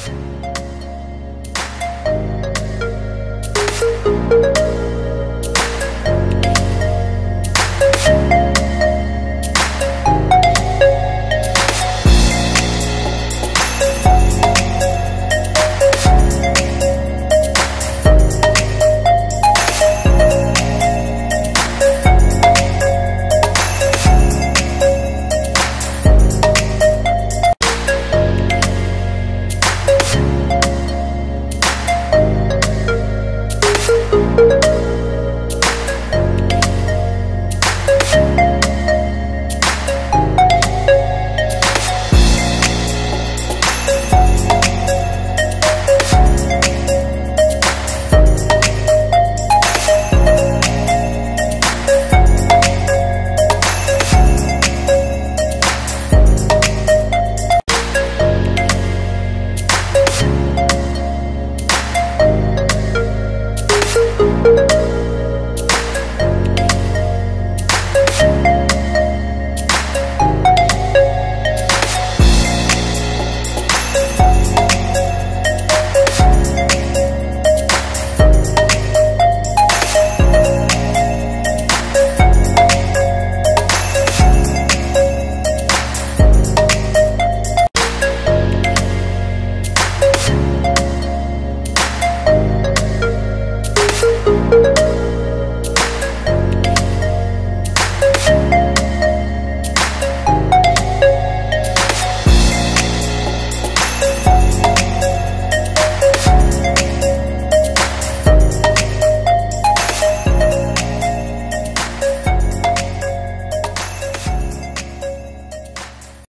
Podcast.